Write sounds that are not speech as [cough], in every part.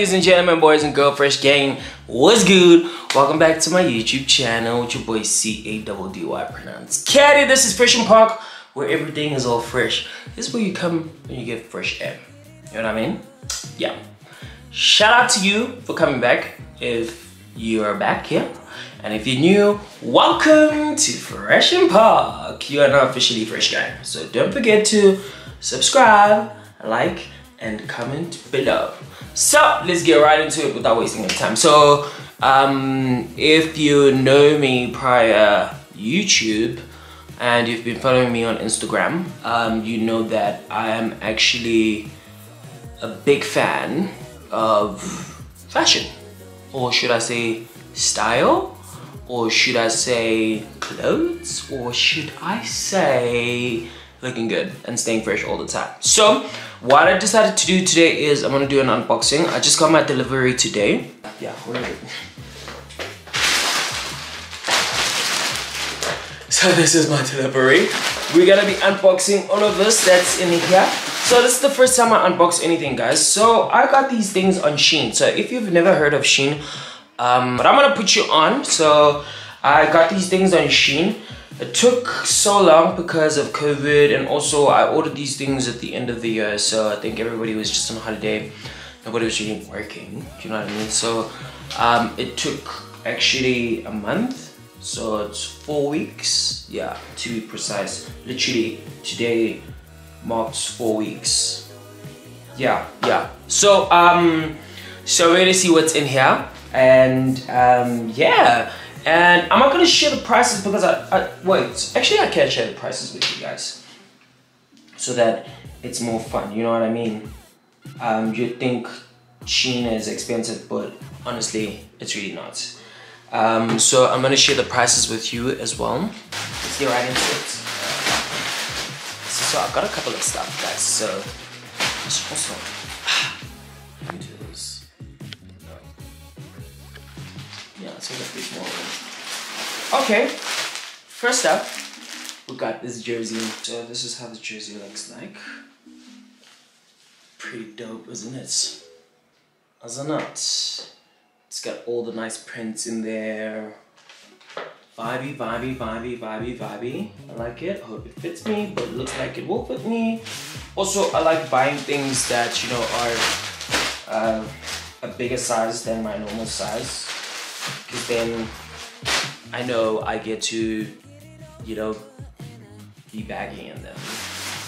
ladies and gentlemen, boys and girl, fresh gang? What's good? Welcome back to my YouTube channel with your boy C A D D Y pronounced Caddy. This is Fresh and Park, where everything is all fresh. This is where you come and you get fresh air. You know what I mean? Yeah. Shout out to you for coming back. If you are back here, and if you're new, welcome to Fresh and Park. You are now officially Fresh Guy. So don't forget to subscribe, like, and comment below. So let's get right into it without wasting any time. So um, if you know me prior YouTube and you've been following me on Instagram, um, you know that I am actually a big fan of fashion, or should I say style, or should I say clothes, or should I say looking good and staying fresh all the time. So what I decided to do today is I'm gonna do an unboxing. I just got my delivery today. Yeah, where is it? [laughs] So this is my delivery. We're gonna be unboxing all of this that's in here. So this is the first time I unbox anything guys. So I got these things on Shein. So if you've never heard of Shein, um, but I'm gonna put you on. So I got these things on Shein. It took so long because of COVID and also I ordered these things at the end of the year so I think everybody was just on holiday. Nobody was really working, do you know what I mean? So um, it took actually a month so it's four weeks yeah to be precise literally today marks four weeks yeah yeah so um so we're gonna see what's in here and um yeah and I'm not gonna share the prices because I, I wait, actually I can share the prices with you guys. So that it's more fun, you know what I mean? Um, you'd think Shein is expensive, but honestly, it's really not. Um, so I'm gonna share the prices with you as well. Let's get right into it. So I've got a couple of stuff, guys. So let Okay, first up, we got this jersey. So this is how the jersey looks like. Pretty dope, isn't it? Isn't it? It's got all the nice prints in there. Vibey, vibey, vibey, vibey, vibey. I like it. I hope it fits me, but it looks like it will fit me. Also, I like buying things that, you know, are uh, a bigger size than my normal size because then I know I get to, you know, be baggy in them.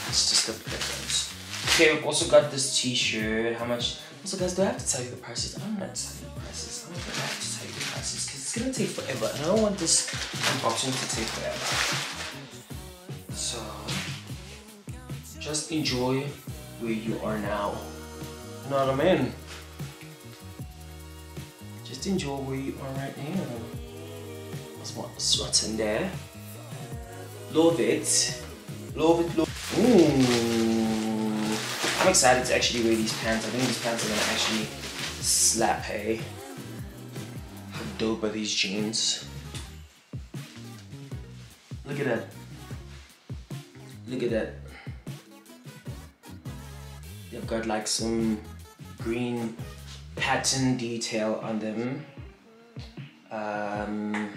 It's just a preference. Okay, we've also got this t-shirt. How much? Also, guys, do I have to tell you the prices? I don't have to tell you the prices. I don't have to tell you the prices because it's gonna take forever, and I don't want this unboxing to take forever. So, just enjoy where you are now. You know what I mean? just enjoy where you are right now. What's in there. Love it. Love it, love Ooh. I'm excited to actually wear these pants. I think these pants are gonna actually slap, hey. How dope are these jeans? Look at that. Look at that. They've got like some green pattern detail on them. Um,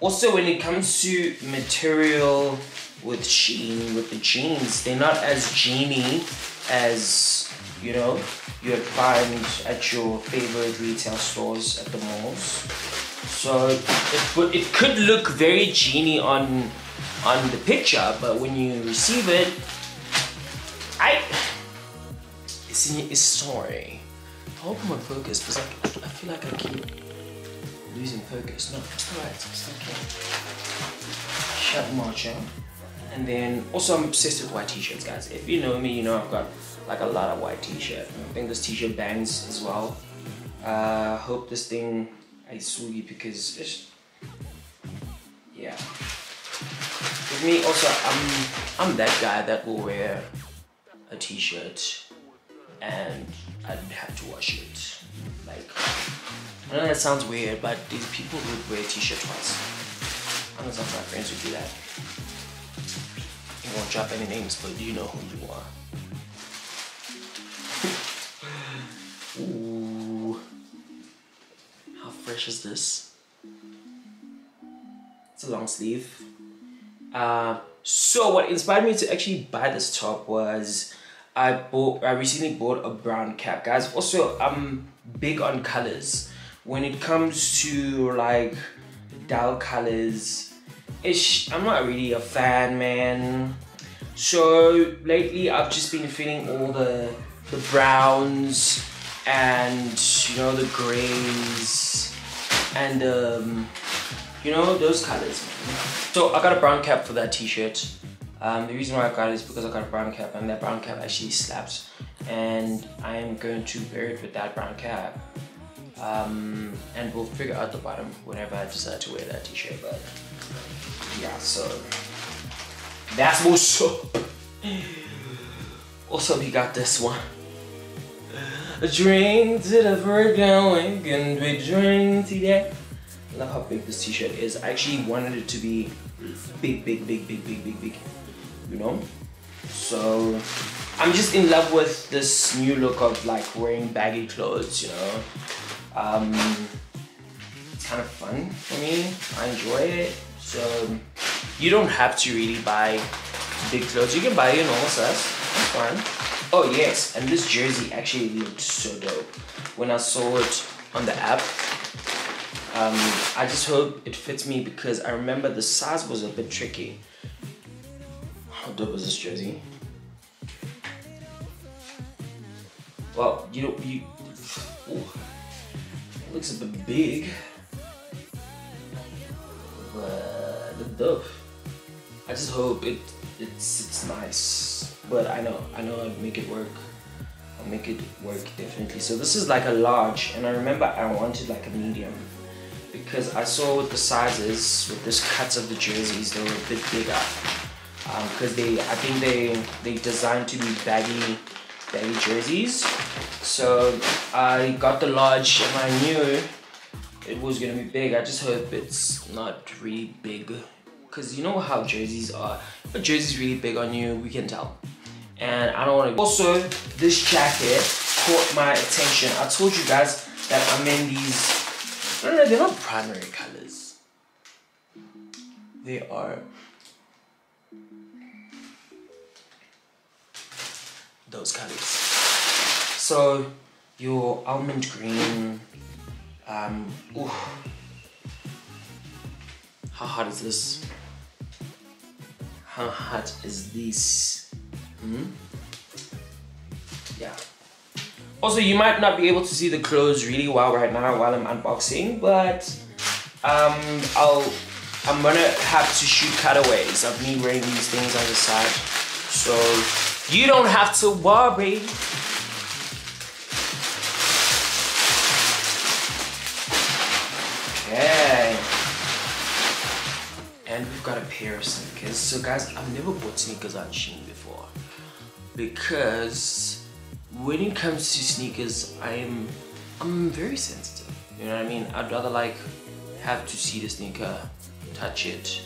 also, when it comes to material with Shein, with the jeans, they're not as jeany as, you know, you'd find at your favorite retail stores at the malls. So it, it could look very jeany on on the picture, but when you receive it, I it's, it's sorry. I hope I'm on focus because I, I feel like I keep losing focus. No, it's okay. Shut Marcha. And then also I'm obsessed with white t-shirts guys. If you know me, you know I've got like a lot of white t-shirt. I think this t-shirt bangs as well. Uh hope this thing I sugi because it's yeah. With me also I'm I'm that guy that will wear a t-shirt and I didn't have to wash it. Like, I know that sounds weird, but these people would wear t-shirts once. I know some of my friends would do that. I won't drop any names, but you know who you are. [laughs] Ooh. How fresh is this? It's a long sleeve. Uh, so what inspired me to actually buy this top was I bought I recently bought a brown cap guys also I'm big on colors when it comes to like dull colors ish I'm not really a fan man. So lately I've just been feeling all the the browns and you know the grays and um, you know those colors so I got a brown cap for that t-shirt. Um, the reason why I got it is because I got a brown cap and that brown cap actually slaps. And I'm going to wear it with that brown cap um, and we'll figure out the bottom whenever I decide to wear that t-shirt but yeah so that's what's up also we got this one. A drink to the breakdown and we drink today. Love how big this t-shirt is. I actually wanted it to be big big big big big big big you know? So I'm just in love with this new look of like wearing baggy clothes you know um, it's kind of fun for me. I enjoy it. So you don't have to really buy big clothes. You can buy your normal size it's fine oh yes. And this jersey actually looked so dope. When I saw it on the app um, I just hope it fits me because I remember the size was a bit tricky. How dope is this jersey? Well, you know, you. Ooh, looks a bit big. But the dope. I just hope it it's it's nice. But I know, I know I'll make it work. I'll make it work definitely. So this is like a large, and I remember I wanted like a medium because I saw with the sizes, with this cuts of the jerseys, they were a bit bigger because um, they I think they they designed to be baggy baggy jerseys so I got the large and I knew it was gonna be big. I just hope it's not really big. Because you know how jerseys are. If a jersey's really big on you we can tell. And I don't want to also this jacket caught my attention. I told you guys that I'm in these no no they're not primary colors. They are those colors. So your almond green, um, ooh, how hot is this? How hot is this? Hmm? Yeah. Also, you might not be able to see the clothes really well right now while I'm unboxing, but um, I'll, I'm gonna have to shoot cutaways of me wearing these things on the side. So you don't have to worry. And we've got a pair of sneakers. So guys, I've never bought sneakers on Shein before. Because when it comes to sneakers, I'm I'm very sensitive. You know what I mean? I'd rather like have to see the sneaker, touch it,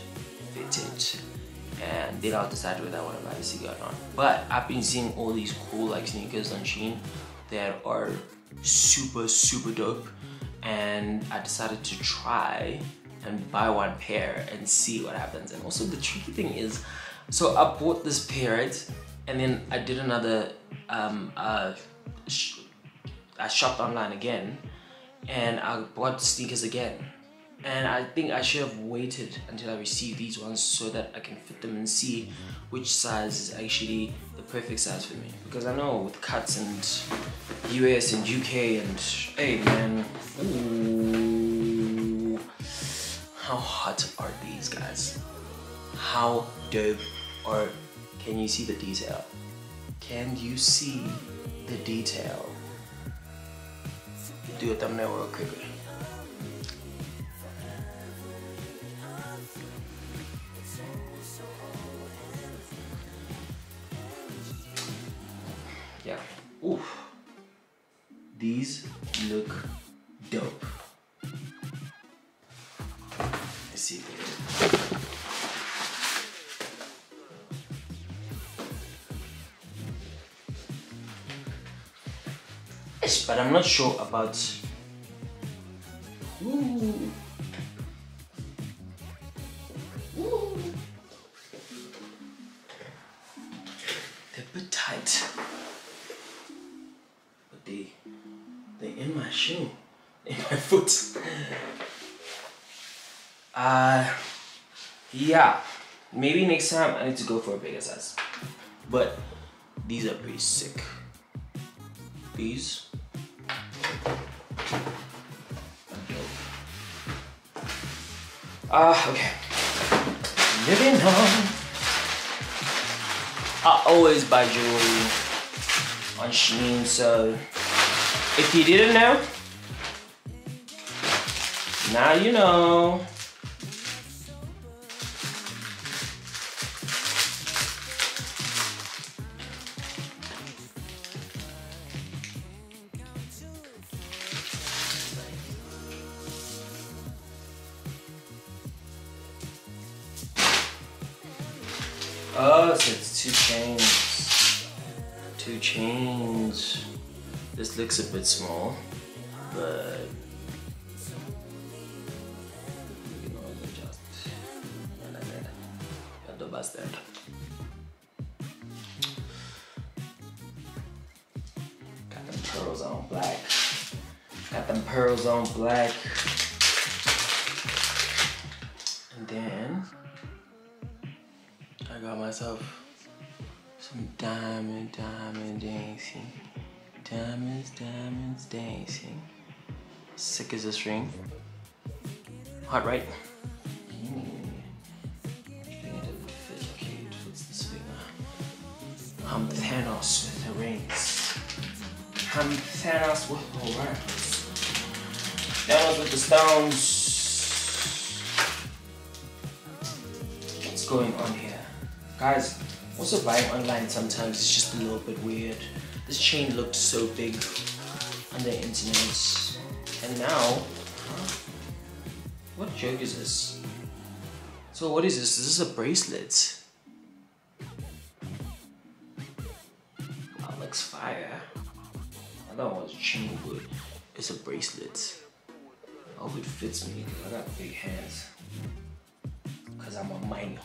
fit it, and then I'll decide whether I want to buy the sneaker or not. But I've been seeing all these cool like sneakers on Shein that are super super dope and I decided to try and buy one pair and see what happens. And also the tricky thing is so I bought this pair right? And then I did another um, uh, sh I shopped online again and I bought sneakers again. And I think I should have waited until I received these ones so that I can fit them and see which size is actually the perfect size for me. Because I know with cuts and US and UK and hey man ooh, how hot are these guys? How dope are, can you see the detail? Can you see the detail? Do a thumbnail real quickly sure about. Ooh. Ooh. They're a bit tight. But they they're in my shoe. [laughs] In my foot. Uh yeah. Maybe next time I need to go for a bigger size. But these are pretty sick. These uh, okay. Living on. I always buy jewelry on Shein, so if you didn't know, now you know. Bit small, but you got the bastard. Got them pearls on black. Got them pearls on black. And then I got myself some diamond, diamond dancing. Diamonds, diamonds dancing. Sick as a string. Hot, right? I'm Thanos with the rings. I'm Thanos with the rings. Thanos with the stones. What's going on here? Guys, also buying online sometimes is just a little bit weird. This chain looked so big on the internet. And now, huh? what joke is this? So what is this? This is a bracelet? That looks fire. I thought it was a chain, but it's a bracelet. I hope it fits me because I got big hands. Because I'm a minor.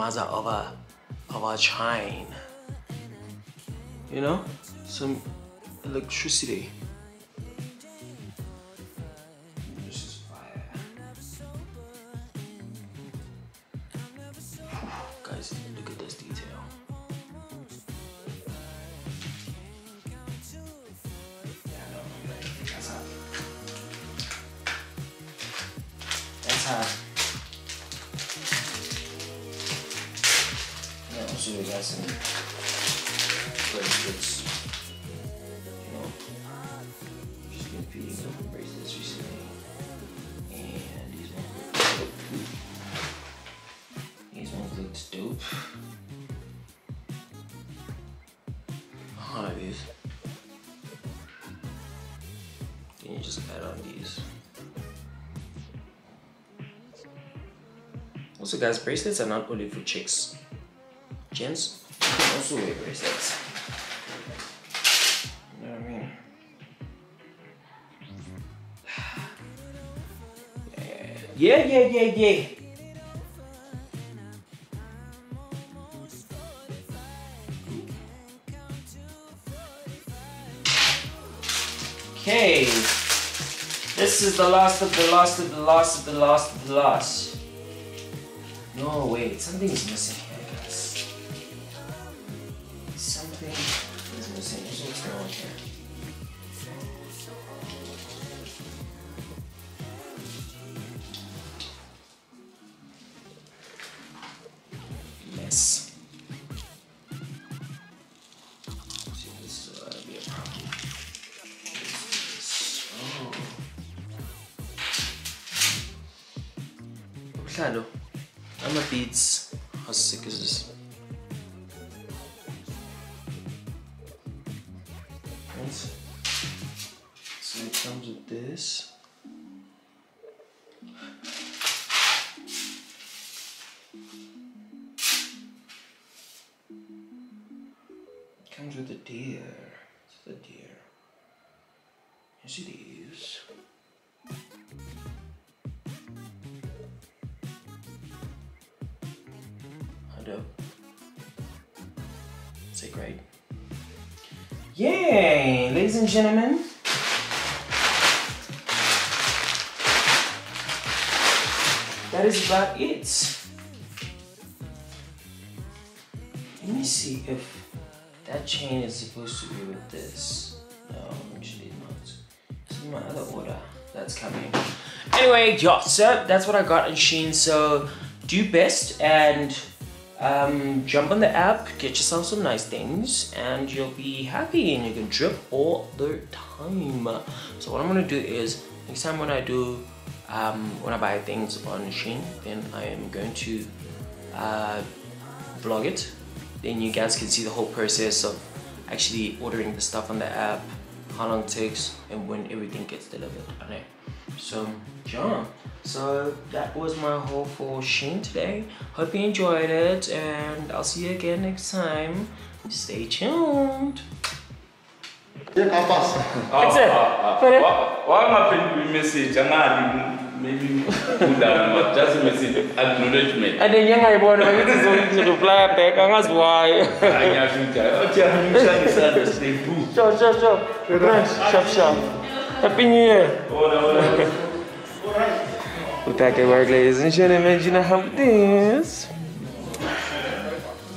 Mother of a of a chain. You know? Some electricity. This is fire. [sighs] Guys, look at this detail. Yeah, that's. We got some bracelets. You know, just been feeding some bracelets recently, and these ones look dope. These ones looked dope. Of these. Then you just add on these. Also, guys, bracelets are not only for chicks. Gents, you can also wear bracelets. You know what I mean? [sighs] Yeah, yeah, yeah, yeah. Okay. This is the last of the last of the last of the last of the last. No, wait, something's missing With a deer. It's the deer. Yes, it is. Dope. Is it great? Yay, ladies and gentlemen. That is about it. Let me see if that chain is supposed to be with this. No, actually not. In my other order. That's coming. Anyway, yeah, so that's what I got in Shein. So do best and um, jump on the app, get yourself some nice things, and you'll be happy and you can drip all the time. So what I'm gonna do is next time when I do um, when I buy things on Shein, then I am going to uh, vlog it. Then you guys can see the whole process of actually ordering the stuff on the app, how long it takes, and when everything gets delivered. Okay. So yeah, so that was my haul for Shein today. Hope you enjoyed it, and I'll see you again next time. Stay tuned. Dia kapas. That's it. Put it. wangaphendula imessage angali maybe udana but just a message acknowledgement And then reply back why. Sure, sure, sure. Thanks. Sharp, sharp. Happy New Year. We're back at work, ladies and gentlemen. You know how it is.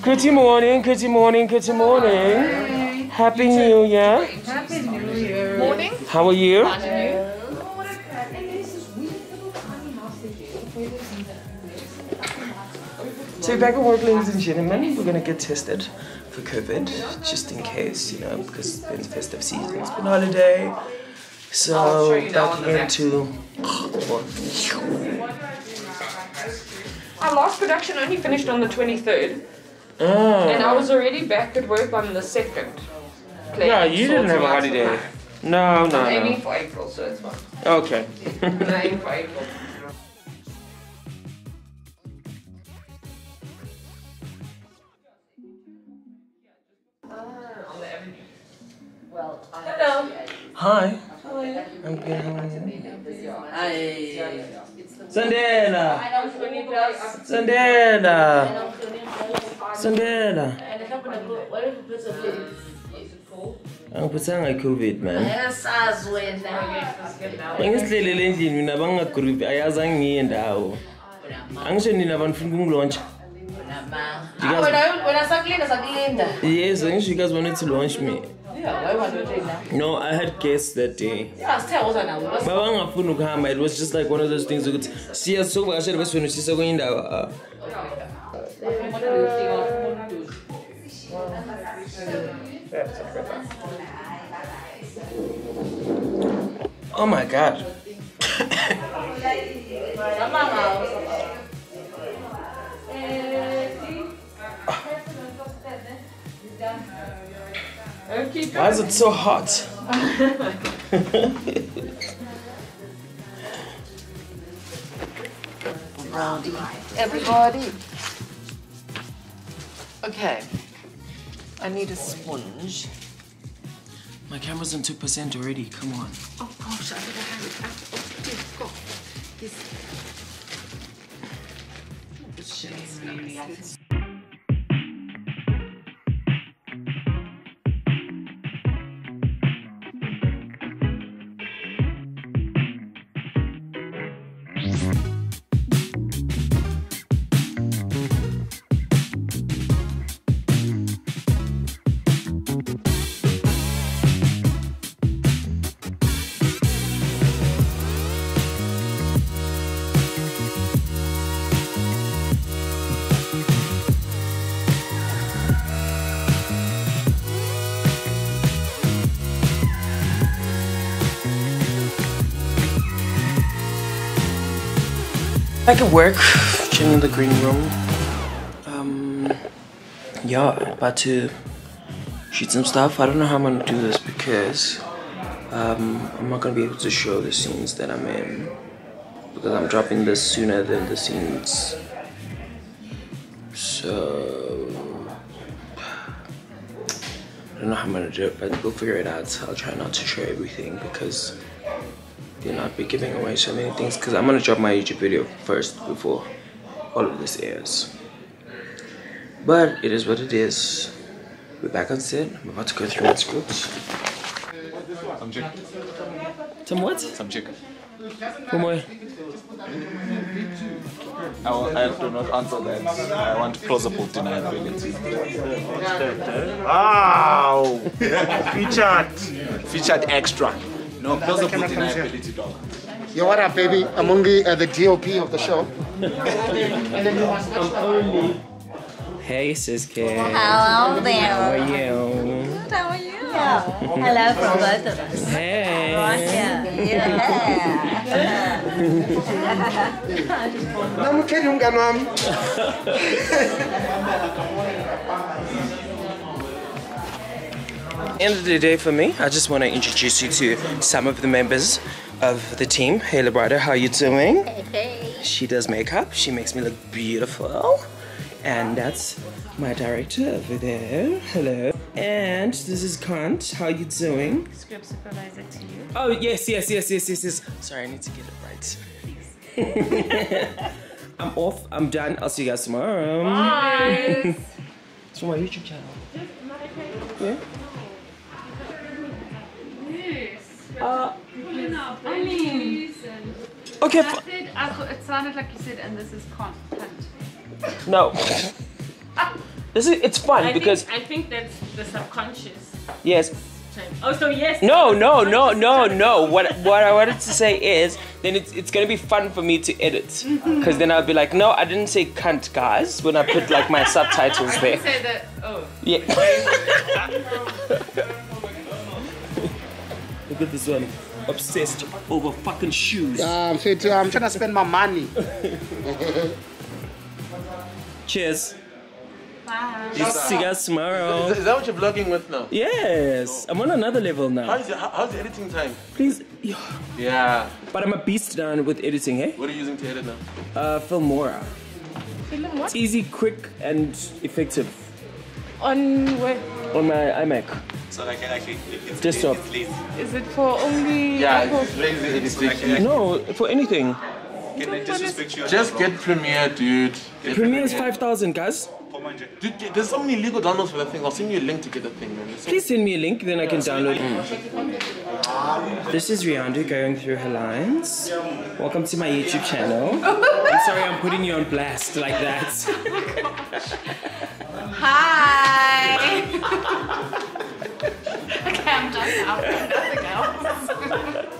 Good morning, good morning, good morning. Happy New Year. Happy New Year. Morning. How are you? So back at work, ladies and gentlemen, we're gonna get tested for COVID, just in case, you know, because it's been festive season, it's been holiday. So back into Our last production only finished on the 23rd, oh. and I was already back at work on the 2nd. playing Yeah, you didn't have a holiday. No, no, I'm aiming no. for April, so it's fine. Okay. [laughs] I'm aiming for April. Hi. I'm good. How are you? Sandela. Sandela. Sandela. Angiphathanga i-COVID man. yasazi wena Bengisilele endlini mina bangagroup ayazange ngiye ndawo. Angisho nina banifuna ukungilontsha. Ah, wena wena sakulinda sakulinda Yes, angisho you guys wanted to launch me. Yeah why wanted to No, I had guests that day. yeah woza nawo babangafuni ukuhamba. It was just like one of those things See, ukuthi siya sokuvakashela besifuna sisa kwenye indawo ah. oh my god [laughs] Okay, why is it so hot Rowdy. Everybody. Okay. I need a sponge. my camera's on 2% already come on Oh gosh, I gotta hurry. Oh, dear God. This. This shit is nice. Back at work, chilling in the green room. Um, yeah, about to shoot some stuff. I don't know how I'm gonna do this because um, I'm not gonna be able to show the scenes that I'm in because I'm dropping this sooner than the scenes. So I don't know how I'm gonna do it, but we'll figure it out. I'll try not to show everything because they'll not be giving away so many things. Because I'm gonna drop my YouTube video first before all of this airs. But it is what it is. We're back on set. I'm about to go through my scripts. Some chick. Some what? Some chick. From where? I, will, I do not answer that. I want plausible deniability. Wow! Featured. Featured extra. No, plausible deniability, dog. Yo, what up, baby? I'm only uh, the DOP of the show. Hey, sis kid. Hello there. How are you? How are you? Hello from both of us. Hey. Yeah. [laughs] Namukeni umngani wami. [laughs] End of the day for me, I just want to introduce you to some of the members of the team. Hey, Librada, how you doing? Hey. She does makeup. She makes me look beautiful. And that's my director over there. Hello. And this is Kant. How you doing? Script supervisor to you. Oh, yes, yes, yes, yes, yes, yes. Sorry, I need to get it right. [laughs] I'm off. I'm done. I'll see you guys tomorrow. Bye. [laughs] It's from my YouTube channel. Yeah. Uh, I mean, okay. I f- said, it sounded like you said, and this is content. no. [laughs] this is. It's fun I because think, I think that's the subconscious. yes. Oh, so yes. No, no, no, no, no. What what I wanted to say is, then it's it's gonna be fun for me to edit, because then I'll be like, no, I didn't say cunt, guys, when I put like my [laughs] subtitles I there. say that. Oh, Yeah. [laughs] Look at this one, obsessed over fucking shoes. Um, so it, uh, I'm trying to spend my money. [laughs] Cheers. bye. See you guys tomorrow. Is that what you're vlogging with now? Yes, I'm on another level now. How's your, how's the editing time? Please, yeah. Yeah. but I'm a beast now with editing, hey? What are you using to edit now? Uh, Filmora. Film It's easy, quick, and effective On where? on my iMac. So like, actually, it's, Desktop. it's lazy. Is it for only Yeah, Apple? it's lazy editing. No, for anything. Can I disrespect you? Just get Premiere, dude. Get Premiere is 5,000, guys. Dude, get- there's so many legal downloads for that thing. I'll send you a link to get the thing, man. There's so- Please send me a link, then I can download mm. This is Rihanna going through her lines. Welcome to my YouTube channel. I'm sorry I'm putting you on blast like that. Hi. [laughs] okay, I'm done now. [laughs] Nothing else.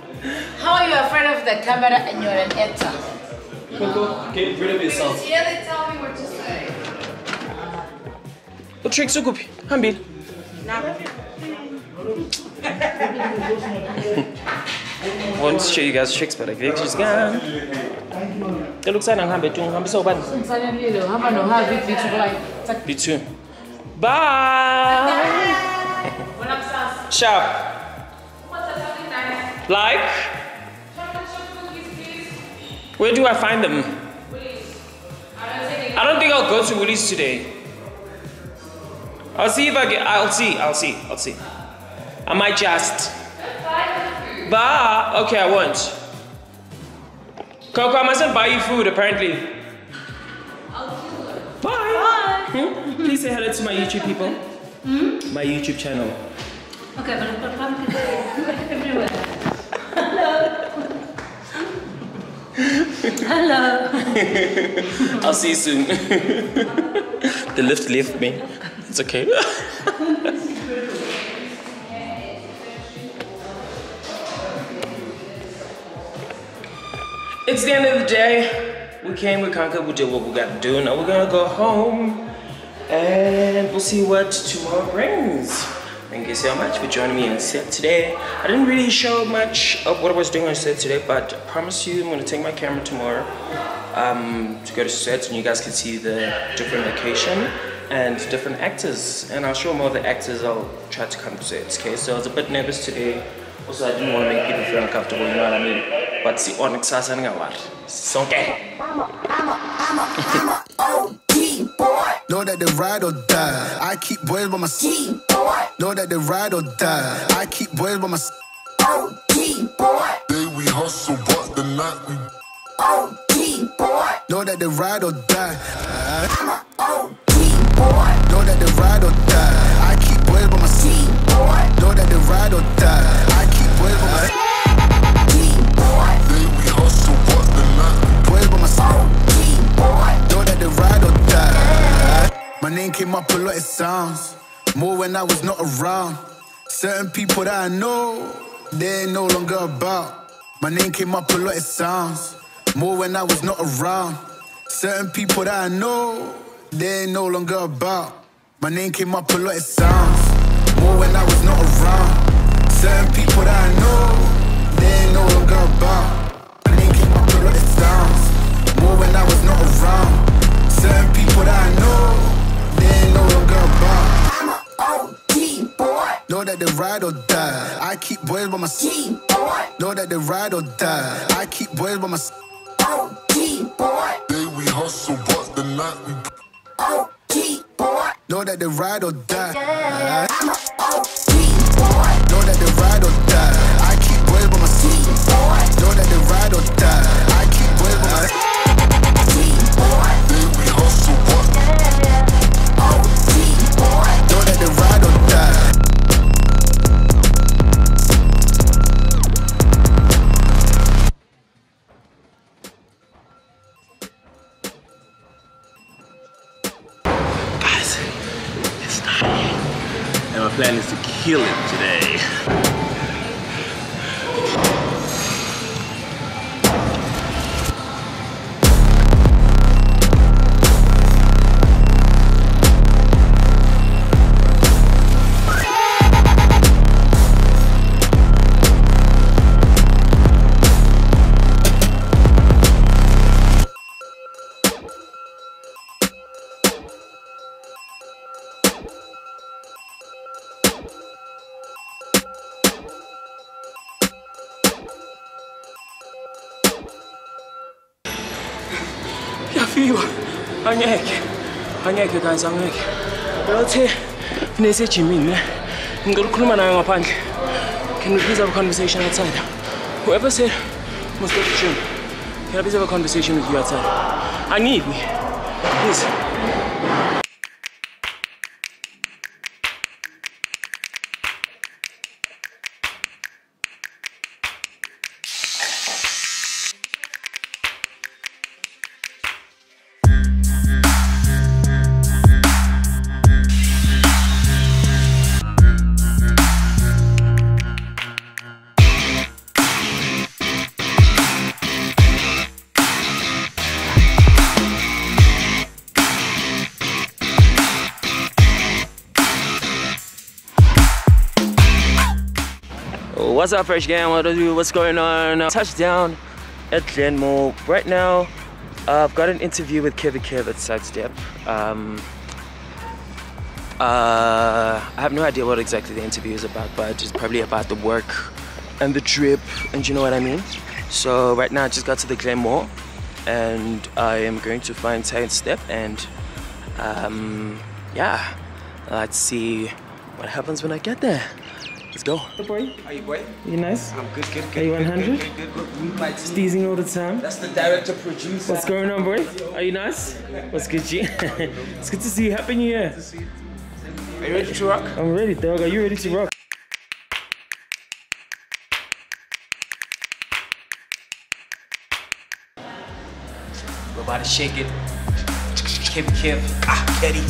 How are you afraid of the camera and you're an actor? Get rid of yourself. Yeah, they tell me what to say. Utrix ukuphi? Hambile. I want to show you guys tricks, but I think she's gone. It looks like I'm happy too. I'm so bad. Me too. Bye. Sharp. Like. Where do I find them? I don't think I'll go to Woolies today. I'll see if I get. I'll see. I'll see. I'll see. I might just. Bye. Okay, I won't. Coco, I mustn't buy you food. Apparently. Bye. Hmm? Please say hello to my YouTube people. My YouTube channel. Okay, but I've got pumpkin everywhere. Hello. Hello. I'll see you soon. the lift left me. It's okay. it's the end of the day. We came, we conquered, we did what we got to do. Now we're gonna go home and we'll see what tomorrow brings. Thank you so much for joining me on set today. I didn't really show much of what I was doing on set today, but I promise you I'm gonna take my camera tomorrow um, to go to set and you guys can see the different location and different actors. And I'll show more of the actors I'll try to come to sets, okay? So I was a bit nervous today. Also, I didn't want to make people feel uncomfortable, you know what I mean? But see, on kusasa ngawat. Sonke. Know that they ride or die. I keep boys by my side. Boy Know that they ride or die. I keep boys by my side. Day we hustle, but the night we Oh Know that they ride or die. I'm Know lot, it sounds more when I was not around. Certain people that I know, they ain't no longer about. My name came up a lot, of sounds more when I was not around. Certain people that I know, they ain't no longer about. My name came up a lot, of sounds more when I was not around. Certain people that I know, they ain't no longer about. My name came up a lot, it sounds more when I was not around. Certain people that I know, Know that they ride or die. I keep boys by my side. Know that they ride or die. I keep boys by my side. Day we hustle, but the night we Know that they ride or die. Yeah. I'm a OG boy. Know that they ride or die. I keep boys by my side. Know that they ride or die. I keep boys by my side. Plan is to kill him today. Yafiwa. Angeke. Angeke guys, angeke. Bethe nese ejimini ne. Ngicela ukukhuluma naye ngaphandle. Can we please have a conversation outside? Whoever said must go to gym. Can I please have a conversation with you outside? I need me. Please. What's up, Fresh Gang? What What's going on? Touchdown at Glenmore. Right now, uh, I've got an interview with Kevin Kev at Sidestep. Um, uh, I have no idea what exactly the interview is about, but it's probably about the work and the trip, and you know what I mean? So right now, I just got to the Glenmore, and I am going to find Sidestep, and um, yeah, let's see what happens when I get there. Let's go. The boy. Are you boy? You nice? I'm good, good, good. Are you 100? Good, good, good, good. We. Steezing all the time. That's the director producer. What's going on, boy? Are you nice? What's good, G? [laughs] it's good to see you. Happy New Year. Are you ready to rock? I'm ready, dog. Are you ready to rock? We're about to shake it. Kev, Kev. Ah, Ketty.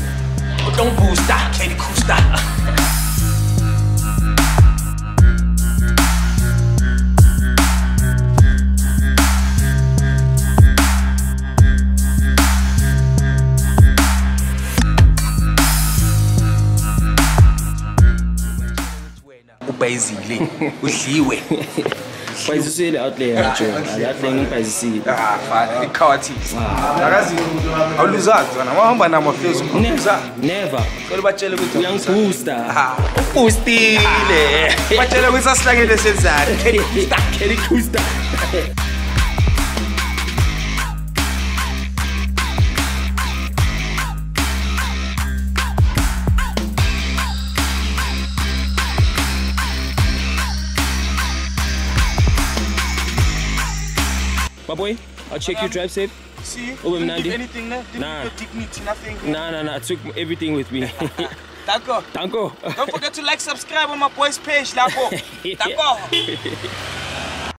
Oh, don't boost that, Ketty. Cool stop. ngibhayizile udliwe. [laughs] Bhayizisile outlayer ah, jo outlayer ngibhayizisile ah, ikhawathisa akazi awuluzazi wena wahamba nama fezi never. Cela ubatshele ukuthi uyangiboosta ah, ubustile [laughs] batshele ukuthi asihlangene senzani. [laughs] Kelikusta My boy, I'll check you drive safe. See? Didn't mnandi? give anything ne? Didn't Nah. give dignity, nothing. Nah, nah, nah. I took everything with me. [laughs] [laughs] Danko. Danko. Don't forget to like, subscribe on my boy's page, Danko. [laughs] Danko.